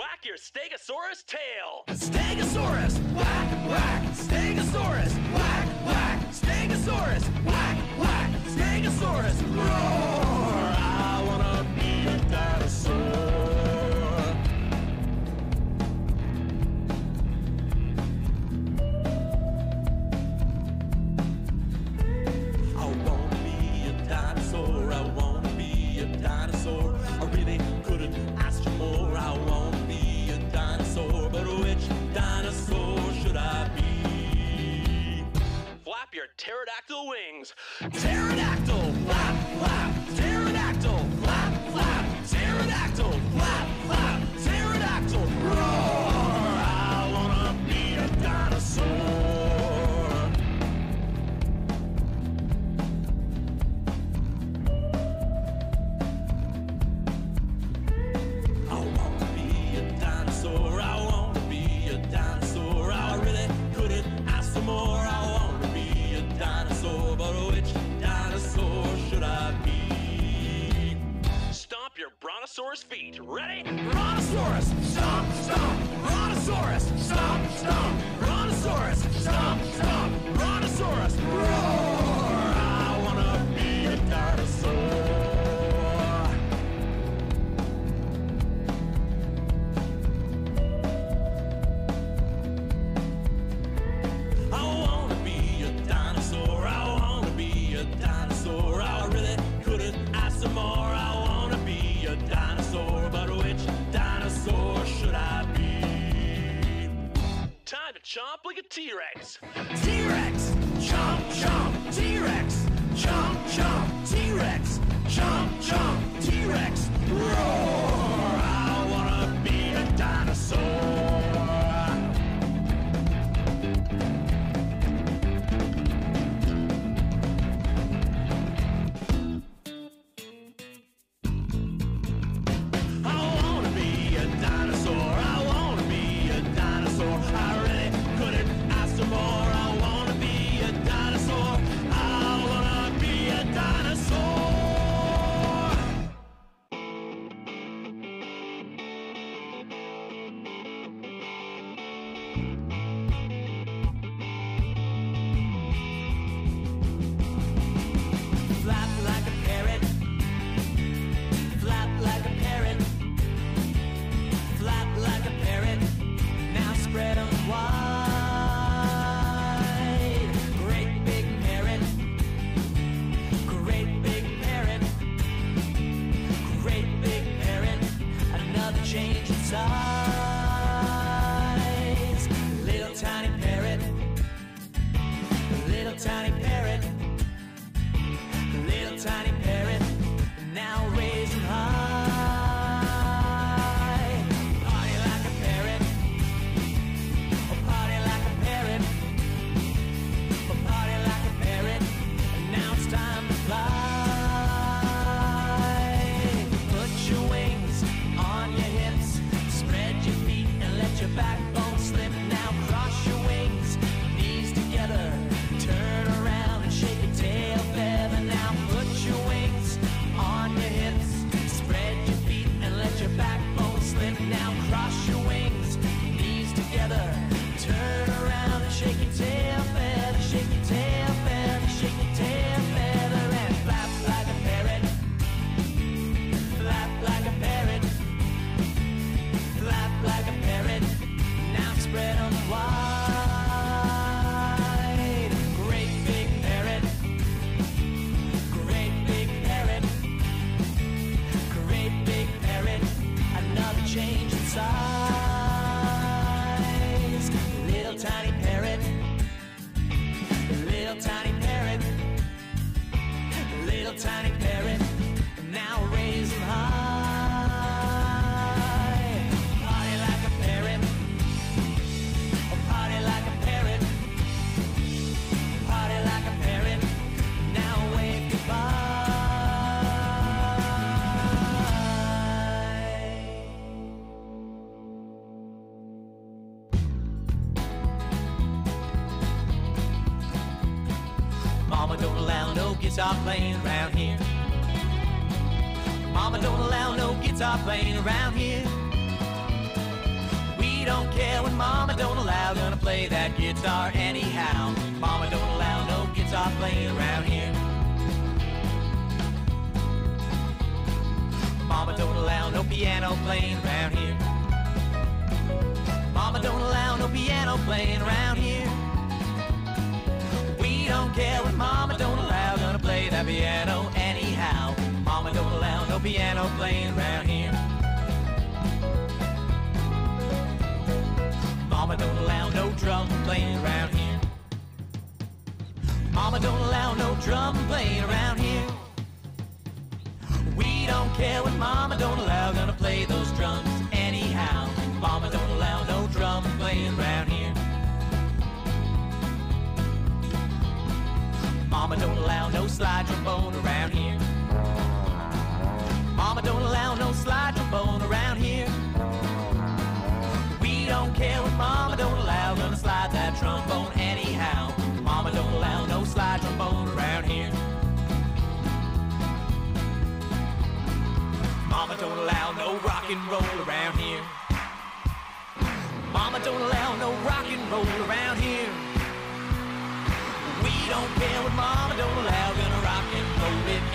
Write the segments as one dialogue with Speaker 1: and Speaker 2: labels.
Speaker 1: whack your Stegosaurus tail!
Speaker 2: Stegosaurus! Whack, whack, Stegosaurus!
Speaker 1: your pterodactyl wings.
Speaker 2: Pterodactyl!
Speaker 1: Force Feet. Ready? Piano playing around here. Mama don't allow no drum playing around here. Mama don't allow no drum playing around here. We don't care what Mama don't allow, gonna play those drums anyhow. Mama don't allow no drum playing around here. Mama don't allow no slide trombone around here. Mama don't allow no slide trombone around here. We don't care what Mama don't allow, gonna slide that trombone anyhow. Mama don't allow no slide trombone around here. Mama don't allow no rock and roll around here. Mama don't allow no rock and roll around here. We don't care what Mama don't allow, gonna rock and roll it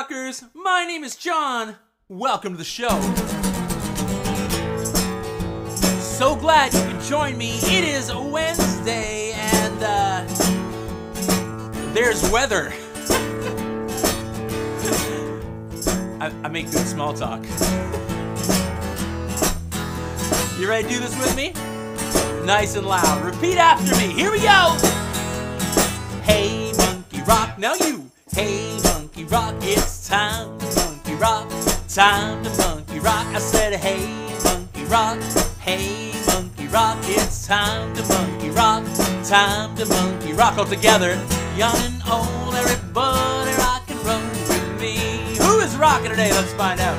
Speaker 2: Rockers. My name is John. Welcome to the show. So glad you could join me. It is Wednesday, and uh, there's weather. I, I make good small talk. You ready to do this with me? Nice and loud. Repeat after me. Here we go. Hey, monkey rock, now you. Hey, monkey rock, it's time to monkey rock. Time to monkey rock. I said, hey, monkey rock. Hey, monkey rock, it's time to monkey rock. Time to monkey rock all together. Young and old, everybody rock and roll with me. Who is rocking today? Let's find out.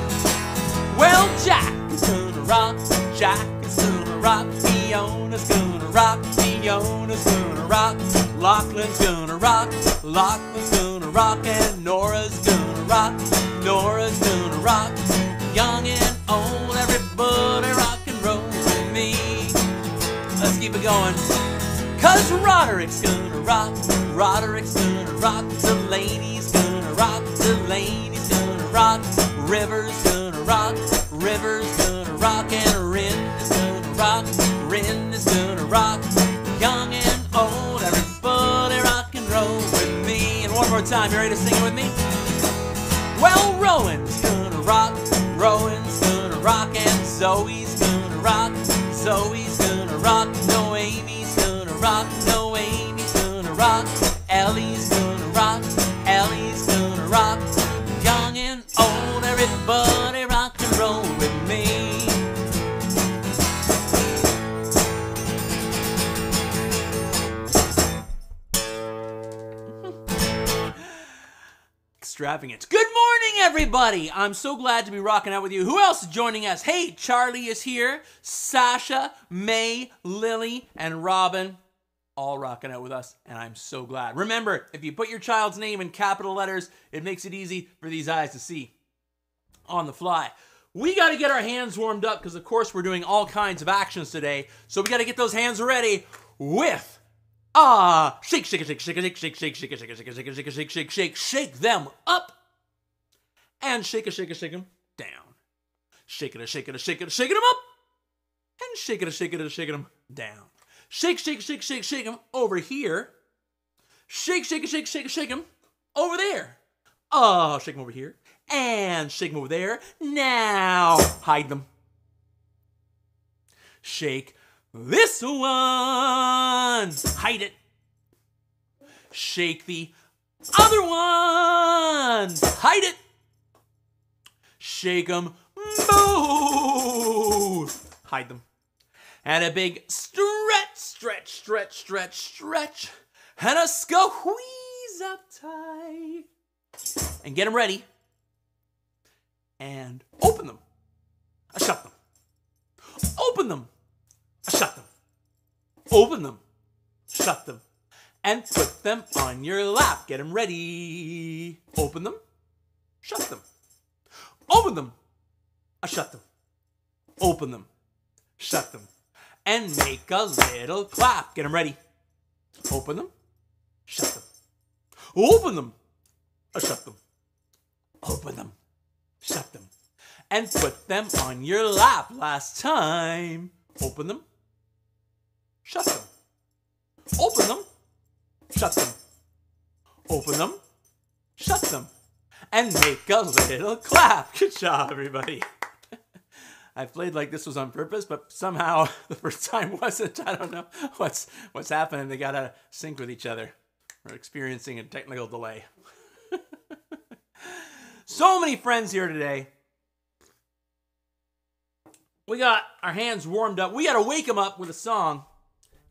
Speaker 2: Well, Jack is gonna rock. Jack is gonna rock. Fiona's gonna rock. Fiona's gonna rock. Lachlan's gonna rock. Lachlan's gonna rock. And Nora's gonna rock. Nora's gonna rock. Young and old, everybody rock and roll with me. Let's keep it going. Cause Roderick's gonna rock, Roderick's gonna rock, Delaney's gonna rock, Delaney's gonna rock, River's one time, you ready to sing it with me? Well, Rowan's gonna rock, Rowan's gonna rock, and Zoe's gonna rock, Zoe's extravagant. Good morning, everybody! I'm so glad to be rocking out with you. Who else is joining us? Hey, Charlie is here. Sasha, May, Lily, and Robin, all rocking out with us, and I'm so glad. Remember, if you put your child's name in capital letters, it makes it easy for these eyes to see on the fly. We got to get our hands warmed up because, of course, we're doing all kinds of actions today. So we got to get those hands ready with ah shake, shake, shake, shake, shake, shake, shake, shake, shake, shake, shake, shake, shake, shake, shake, them up, and shake shake shake them down. Shake it, shake it, shake it, shake them up, and shake it, shake it, shake them down. Shake, shake, shake, shake, shake them over here. Shake, shake, shake, shake, shake them over there. Oh, shake them over here. And shake them over there. Now, hide them. Shake this one. Hide it. Shake the other one. Hide it. Shake them both. Hide them. And a big stretch, stretch, stretch, stretch, stretch. And a squeeze up tight. And get them ready. And open them. Shut them. Open them. Shut them. Open them. Shut them. And put them on your lap. Get them ready. Open them. Shut them. Open them. I shut them. Open them. Shut them. And make a little clap. Get them ready. Open them. Shut them. Open them. I shut them. Open them. Shut them. And put them on your lap. Last time. Open them. Shut them. Open them. Shut them. Open them. Shut them. And make a little clap. Good job, everybody. I played like this was on purpose, but somehow the first time wasn't. I don't know what's what's happening. They got out of sync with each other. We're experiencing a technical delay. so many friends here today. We got our hands warmed up. We got to wake them up with a song.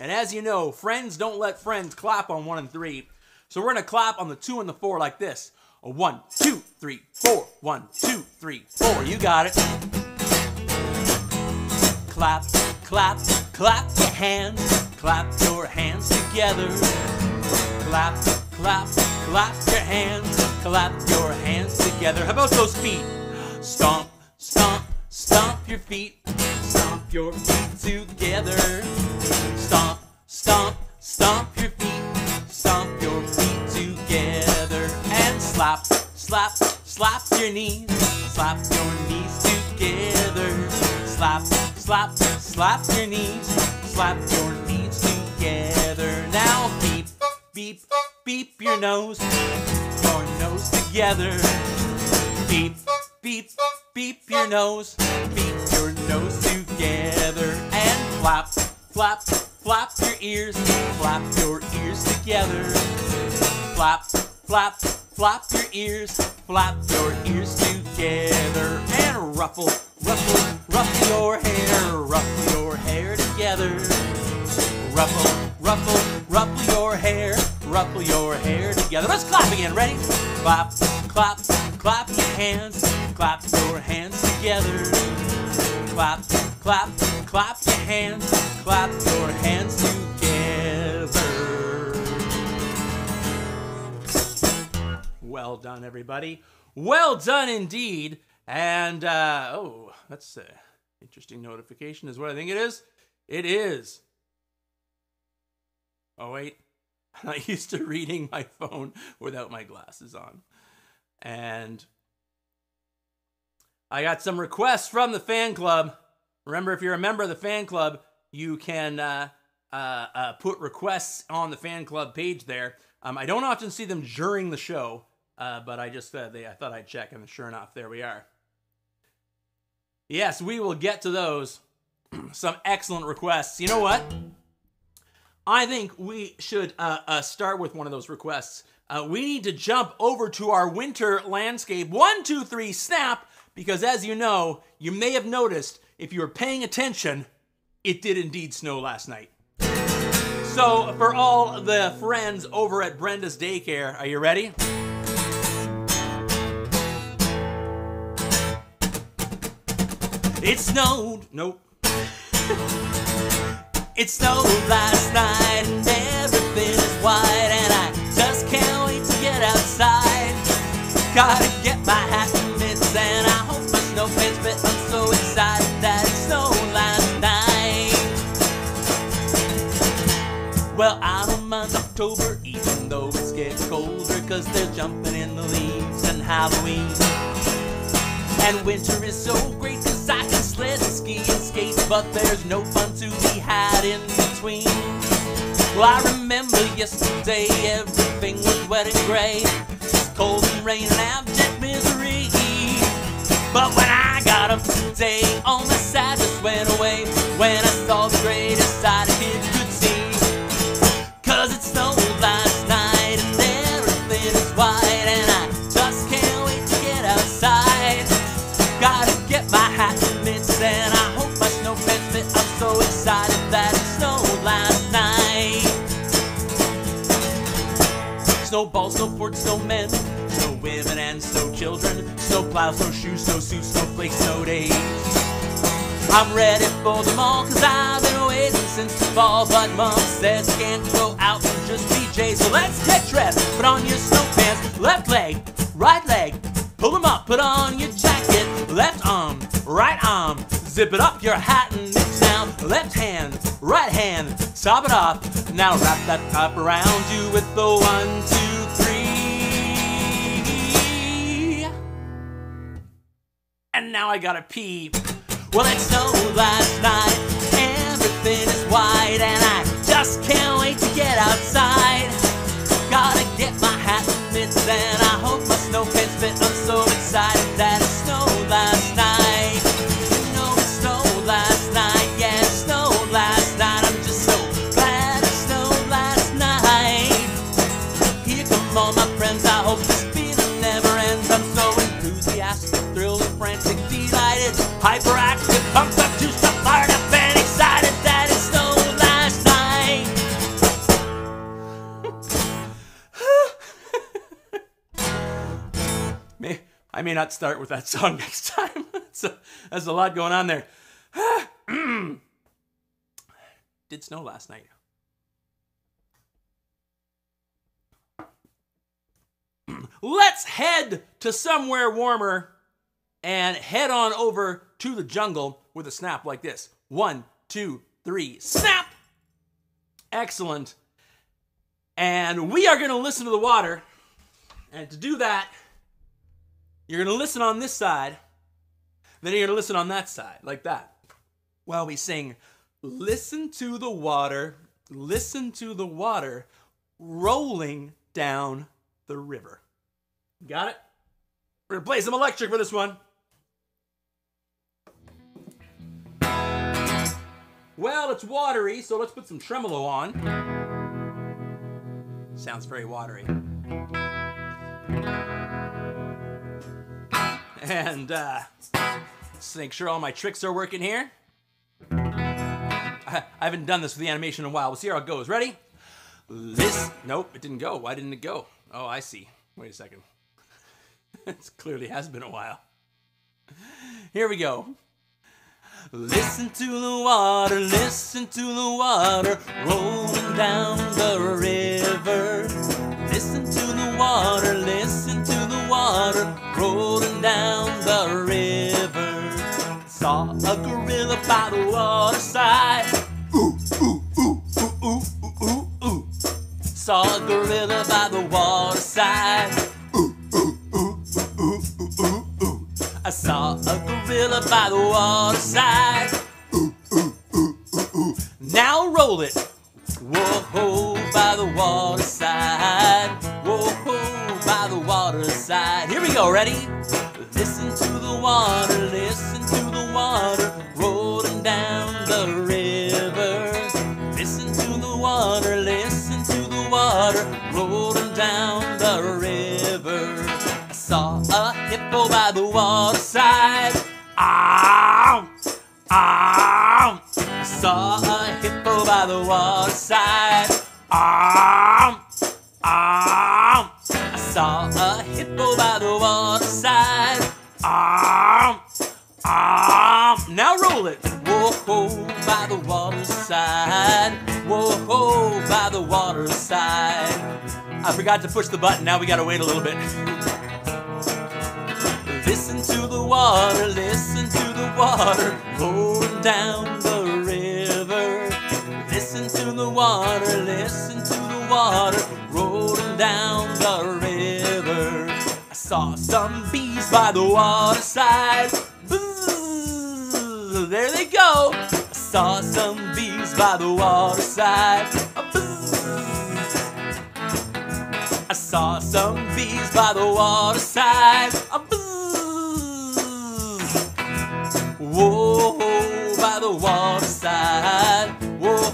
Speaker 2: And as you know, friends don't let friends clap on one and three. So we're to clap on the two and the four like this. A one, two, three, four. One, two, three, four. You got it. Clap, clap, clap your hands. Clap your hands together. Clap, clap, clap your hands. Clap your hands together. How about those feet? Stomp, stomp, stomp your feet. Your feet together. Stomp, stomp, stomp your feet. Stomp your feet together. And slap, slap, slap your knees. Slap your knees together. Slap, slap, slap your knees. Slap your knees together. Now beep, beep, beep your nose. Your nose together. Beep, beep, beep your nose. Beep your nose together. Flap, flap, flap your ears. Flap your ears together. Flap, flap, flap your ears. Flap your ears together. And ruffle, ruffle, ruffle your hair. Ruffle your hair together. Ruffle, ruffle, ruffle your hair. Ruffle your hair together. Let's clap again. Ready? Clap, clap, clap your hands. Clap your hands together. Clap, clap, clap your hands. Clap your hands together. Well done, everybody. Well done indeed. And, uh, oh, that's an interesting notification, is what I think it is. It is. Oh, wait. I'm not used to reading my phone without my glasses on. And I got some requests from the fan club. Remember, if you're a member of the fan club, you can uh, uh, uh, put requests on the fan club page there. Um, I don't often see them during the show, uh, but I just uh, they, I thought I'd check, and sure enough, there we are. Yes, we will get to those. some excellent requests. You know what? I think we should uh, start with one of those requests. We need to jump over to our winter landscape. One, two, three, snap! Because as you know, you may have noticed, if you were paying attention, it did indeed snow last night. So, for all the friends over at Brenda's Daycare, are you ready? It snowed. Nope. It snowed last night and everything is white and I just can't wait to get outside. Gotta get my hat and mitts and Well, I don't mind October even though it's getting colder cause they're jumping in the leaves and Halloween. And winter is so great cause I can sled and ski and skate, but there's no fun to be had in between. Well, I remember yesterday everything was wet and gray. cold and rain and abject misery. But when I got up today, all my sadness went away when I saw the greatest sight of Snowballs, men, snow women and snow children, snow plows, snow shoes, snow suits, snowflakes, snow days. I'm ready for them all cause I've been waiting since the fall. But mom says I can't go out in just PJs. So let's get dressed. Put on your snow pants, left leg, right leg. Pull them up, put on your jacket, left arm, right arm. Zip it up your hat and mitts down. Left hand, right hand, top it off. Now wrap that top around you with the one, two, three. And now I gotta pee. Well, it snowed last night. Everything is white, and I just can't wait to get outside. Gotta get my hat and mitts, and I hope my snow pants fit. I'm so excited that not start with that song next time. so, there's a lot going on there. Did snow last night. Let's head to somewhere warmer and head on over to the jungle with a snap like this. One, two, three, snap! Excellent. And we are going to listen to the water. And to do that, you're going to listen on this side, then you're going to listen on that side, like that. While we sing, Listen to the water, listen to the water rolling down the river. Got it? We're going to play some electric for this one. Well, it's watery, so let's put some tremolo on. Sounds very watery. And uh, let's make sure all my tricks are working here. I, haven't done this with the animation in a while. We'll see how it goes. Ready? This. Nope, it didn't go. Why didn't it go? Oh, I see. Wait a second. it clearly has been a while. Here we go. Listen to the water, listen to the water rolling down the river. Listen to the water, listen to water rolling down the river. Saw a gorilla by the waterside. Ooh, ooh, ooh, ooh, ooh, ooh, ooh, ooh. Saw a gorilla by the waterside. I saw a gorilla by the waterside. Forgot to push the button. Now we gotta wait a little bit. Listen to the water, listen to the water rolling down the river. Listen to the water, listen to the water rolling down the river. I saw some bees by the waterside. Buzz, there they go. I saw some bees by the waterside. Some bees by the waterside. A boo. Whoa, by the waterside. Whoa,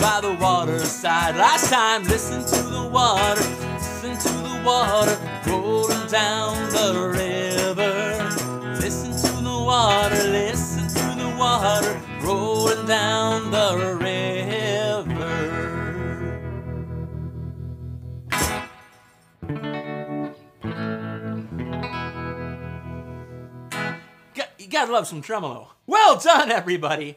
Speaker 2: by the waterside. Last time, listen to the water, listen to the water rolling down the river. Listen to the water, listen to the water Love some tremolo. Well done, everybody.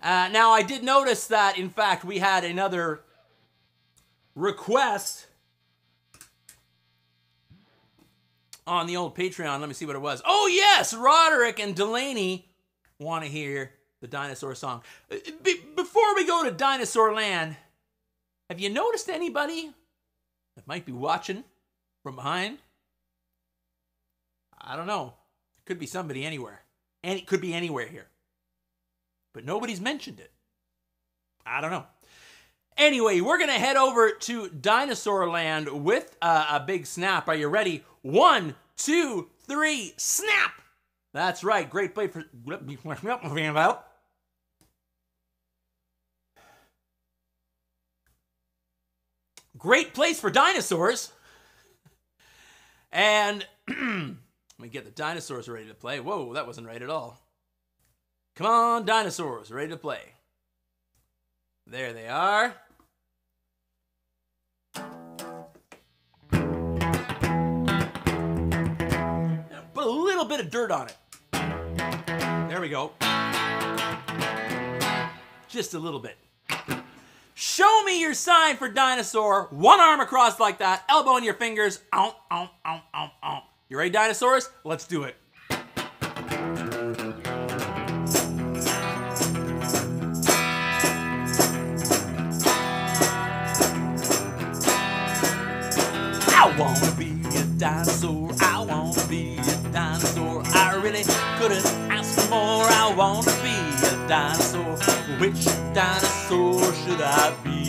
Speaker 2: Uh, now, I did notice that, in fact, we had another request on the old Patreon. Let me see what it was. Oh, yes, Roderick and Delaney want to hear the dinosaur song. Uh, be- before we go to Dinosaur Land, have you noticed anybody that might be watching from behind? I don't know. Could be somebody anywhere. And it could be anywhere here. But nobody's mentioned it. I don't know. Anyway, we're going to head over to Dinosaur Land with uh, a big snap. Are you ready? One, two, three, snap! That's right. Great play for. Great place for dinosaurs. And me get the dinosaurs ready to play. Whoa, that wasn't right at all. Come on, dinosaurs, ready to play. There they are. Put a little bit of dirt on it. There we go. Just a little bit. Show me your sign for dinosaur. One arm across like that, elbow in your fingers. Ow, ow, ow, ow, ow. You ready, dinosaurs? Let's do it. I wanna be a dinosaur. I wanna be a dinosaur. I really couldn't ask for more. I wanna be a dinosaur. Which dinosaur should I be?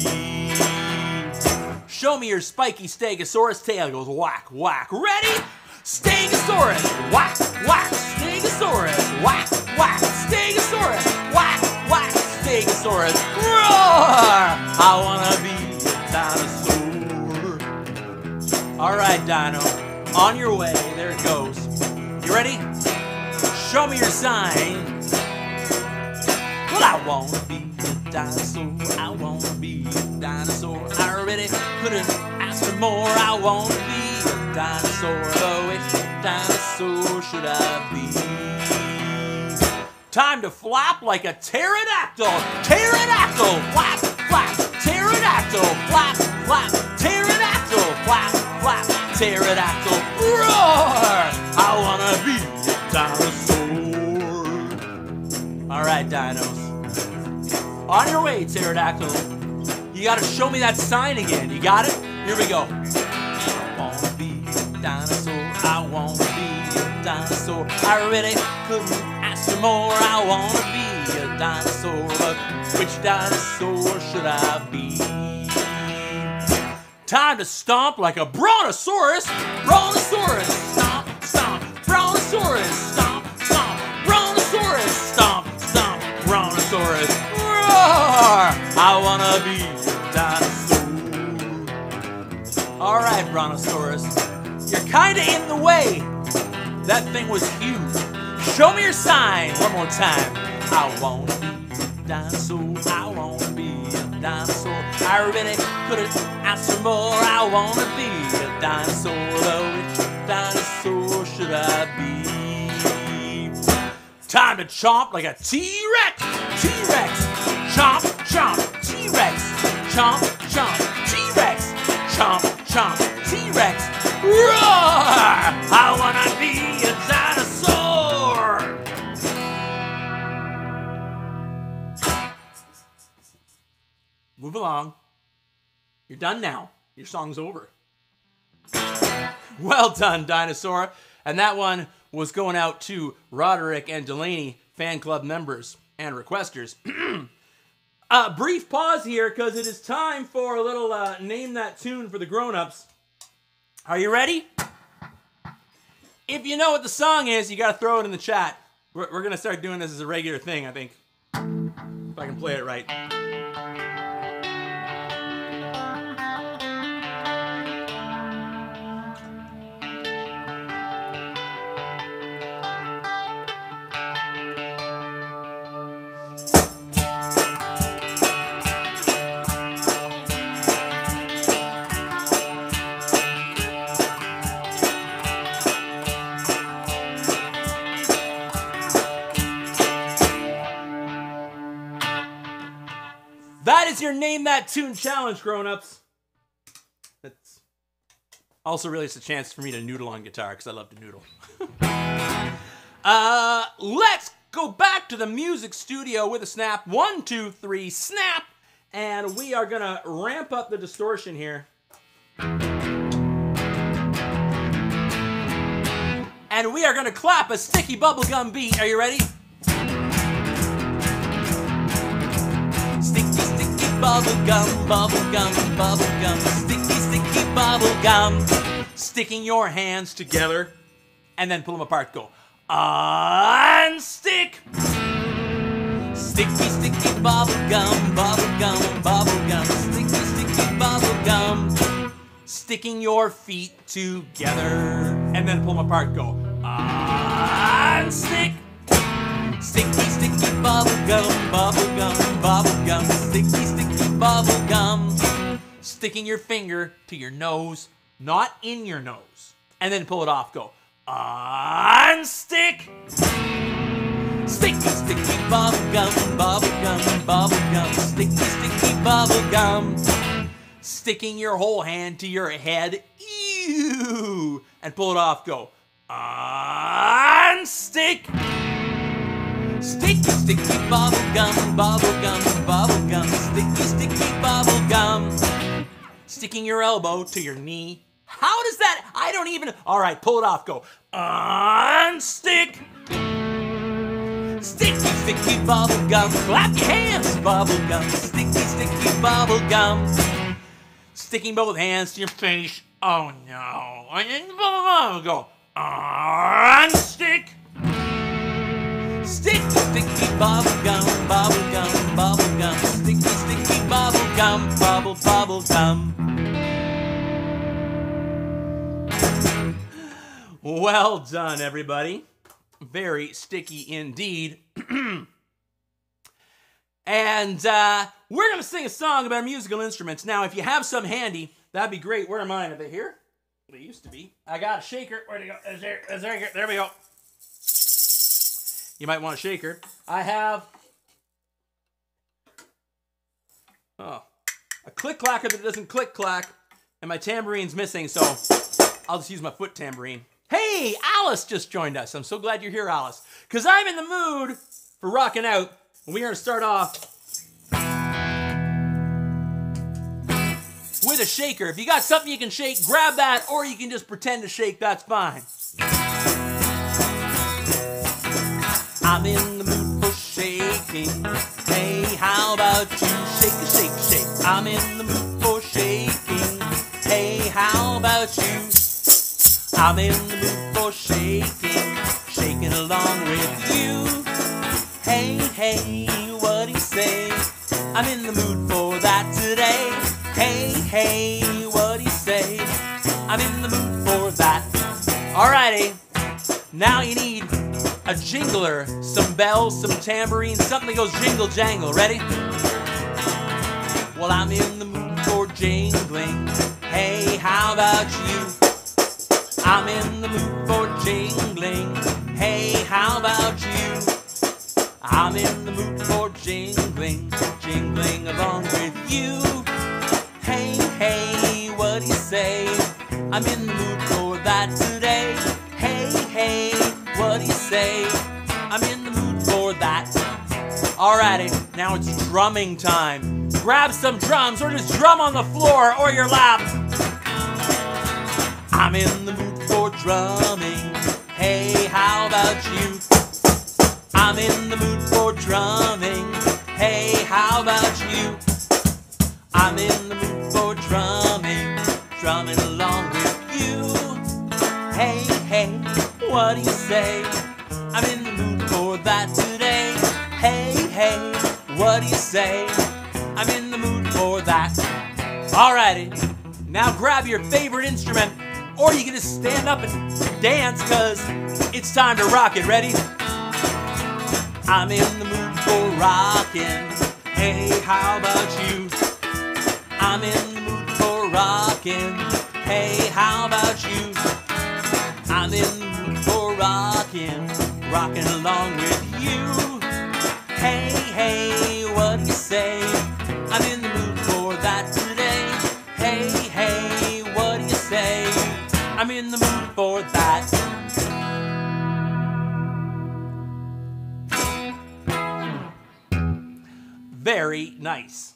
Speaker 2: Show me your spiky stegosaurus tail goes whack, whack. Ready? Stegosaurus, whack, whack. Stegosaurus, whack, whack. Stegosaurus, whack, whack. Stegosaurus, roar! I wanna be a dinosaur. All right, Dino. On your way. There it goes. You ready? Show me your sign. Well, I wanna be a dinosaur. I wanna be a dinosaur. I already couldn't ask for more. I wanna be dinosaur. But which dinosaur should I be? Time to flap like a pterodactyl. Pterodactyl. Flap, flap. Pterodactyl. Flap, flap. Pterodactyl. Flap, flap. Pterodactyl. Roar! I wanna be a dinosaur. All right, dinos. On your way, pterodactyl. You gotta show me that sign again. You got it? Here we go. Dinosaur. I wanna be a dinosaur. I really couldn't ask for more. I wanna be a dinosaur. But which dinosaur should I be? Time to stomp like a brontosaurus. Brontosaurus. Stomp, stomp. Brontosaurus. Stomp, stomp. Brontosaurus. Stomp, stomp. Brontosaurus. Roar! I wanna be a dinosaur. All right, Brontosaurus. You're kinda in the way. That thing was huge. Show me your sign one more time. I wanna be a dinosaur. I wanna be a dinosaur. I really couldn't for more. I wanna be a dinosaur. But which dinosaur should I be? Time to chomp like a T-Rex. T-Rex. Chomp, chomp. T-Rex. Chomp, chomp. T-Rex. Chomp, chomp. Roar! I wanna be a dinosaur. Move along. You're done now. Your song's over. Well done, dinosaur. And that one was going out to Roderick and Delaney fan club members and requesters. A brief pause here because it is time for a little uh, name that tune for the grown-ups. Are you ready? If you know what the song is, you got to throw it in the chat. We're, we're to start doing this as a regular thing, I think. If I can play it right. Your Name That Tune challenge, grown-ups. That's also really just a chance for me to noodle on guitar, because I love to noodle. uh, let's go back to the music studio with a snap. One, two, three, snap! And we are gonna ramp up the distortion here. And we are gonna clap a sticky bubblegum beat. Are you ready? Bubble gum, bubble gum, bubble gum, sticky, sticky bubble gum. Sticking your hands together and then pull them apart. Go unstick. Sticky, sticky bubble gum, bubble gum, bubble gum, sticky, sticky bubble gum. Sticking your feet together and then pull them apart. Go unstick. Sticky, sticky bubble gum, bubble gum, bubble gum, sticky, sticky bubble gum. Sticking your finger to your nose, not in your nose, and then pull it off. Go unstick. Sticky, sticky bubble gum, bubble gum, bubble gum, sticky, sticky bubble gum. Sticking your whole hand to your head, ew, and pull it off. Go unstick. Sticky, sticky bubble gum, bubble gum, bubble gum, sticky, sticky bubble gum. Sticking your elbow to your knee. How does that? I don't even. All right, pull it off. Go unstick. Sticky, sticky bubble gum. Clap your hands, bubble gum. Sticky, sticky bubble gum. Sticking both hands to your face. Oh no. Go unstick. Sticky, sticky bubble gum, bubble gum, bubble gum, sticky, sticky bubble gum, bubble, bubble gum. Well done, everybody. Very sticky indeed. and uh, we're going to sing a song about musical instruments. Now, if you have some handy, that'd be great. Where are mine? Are they here? They used to be. I got a shaker. Where'd it go? Is there, is there, there we go. You might want a shaker. I have oh, a click clacker that doesn't click clack, and my tambourine's missing, so I'll just use my foot tambourine. Hey, Alice just joined us. I'm so glad you're here, Alice, because I'm in the mood for rocking out, and we're gonna start off with a shaker. If you got something you can shake, grab that, or you can just pretend to shake. That's fine. I'm in the mood for shaking. Hey, how about you shake shake, shake? I'm in the mood for shaking. Hey, how about you? I'm in the mood for shaking, shaking along with you. Hey, hey, what do you say? I'm in the mood for that today. Hey, hey, what do you say? I'm in the mood for that. Alrighty, now you need a jingler, some bells, some tambourines, something that goes jingle jangle. Ready? Well, I'm in the mood for jingling. Hey, how about you? I'm in the mood for jingling. Hey, how about you? I'm in the mood for jingling, jingling along with you. Hey, hey, what do you say? I'm in Alrighty, now it's drumming time. Grab some drums or just drum on the floor or your lap. I'm in the mood for drumming. Hey, how about you? I'm in the mood for drumming. Hey, how about you? I'm in the mood for drumming, drumming along with you. Hey, hey, what do you say? I'm in the mood for that today. Hey, what do you say? I'm in the mood for that. Alrighty, now grab your favorite instrument, or you can just stand up and dance, cause it's time to rock it. Ready? I'm in the mood for rocking. Hey, how about you? I'm in the mood for rocking. Hey, how about you? I'm in the mood for rocking, rocking along with you. Hey, hey, what do you say? I'm in the mood for that today. Hey, hey, what do you say? I'm in the mood for that. Very nice.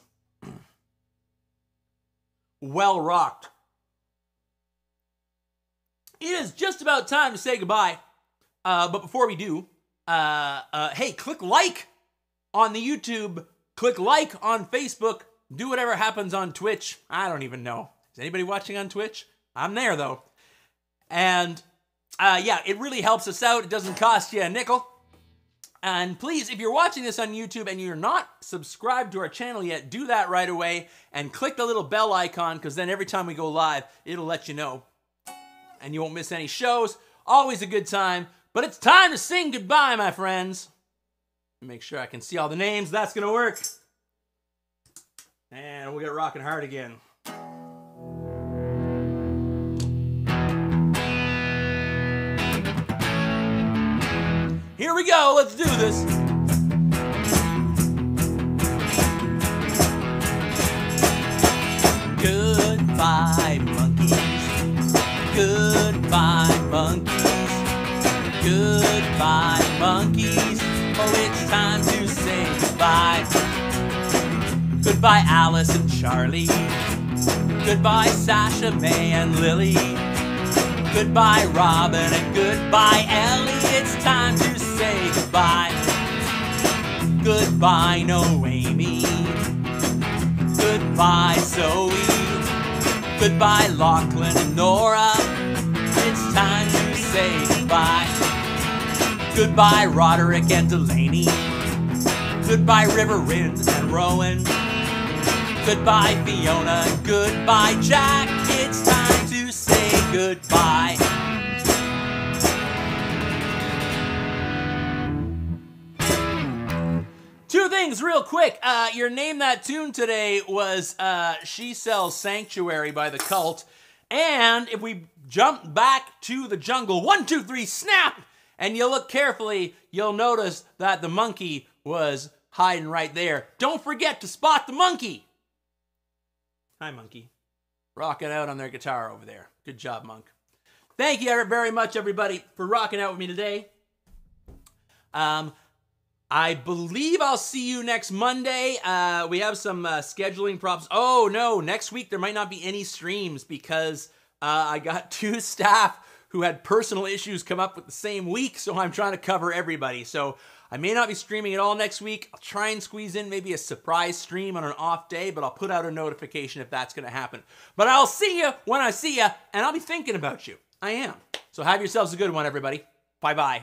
Speaker 2: Well rocked. It is just about time to say goodbye. Uh, but before we do, uh, uh, hey, click like on the YouTube, click like on Facebook, do whatever happens on Twitch. I don't even know. Is anybody watching on Twitch? I'm there though. And uh, yeah, it really helps us out. It doesn't cost you a nickel. And please, if you're watching this on YouTube and you're not subscribed to our channel yet, do that right away and click the little bell icon because then every time we go live, it'll let you know. And you won't miss any shows. Always a good time. But it's time to sing goodbye, my friends. Make sure I can see all the names. That's to work. And we'll get rocking hard again. Here we go. Let's do this. Goodbye, monkeys. Goodbye, monkeys. Goodbye, monkeys. Goodbye, Alice and Charlie. Goodbye, Sasha, May, and Lily. Goodbye, Robin, and goodbye, Ellie. It's time to say goodbye. Goodbye, Noemi. Goodbye, Zoe. Goodbye, Lachlan and Nora. It's time to say goodbye. Goodbye, Roderick and Delaney. Goodbye, River Rin and Rowan. Goodbye, Fiona. Goodbye, Jack. It's time to say goodbye. Two things real quick. Uh, your name that tune today was uh, She Sells Sanctuary by the cult. And if we jump back to the jungle, one, two, three, snap! And you look carefully, you'll notice that the monkey was hiding right there. Don't forget to spot the monkey. Hi, monkey. Rocking out on their guitar over there. Good job, monk. Thank you very much, everybody, for rocking out with me today. Um, I believe I'll see you next Monday. Uh, we have some uh, scheduling problems. Oh no, next week there might not be any streams because uh, I got two staff who had personal issues come up with the same week, so I'm trying to cover everybody. So I may not be streaming at all next week. I'll try and squeeze in maybe a surprise stream on an off day, but I'll put out a notification if that's going to happen. But I'll see you when I see you, and I'll be thinking about you. I am. So have yourselves a good one, everybody. Bye bye.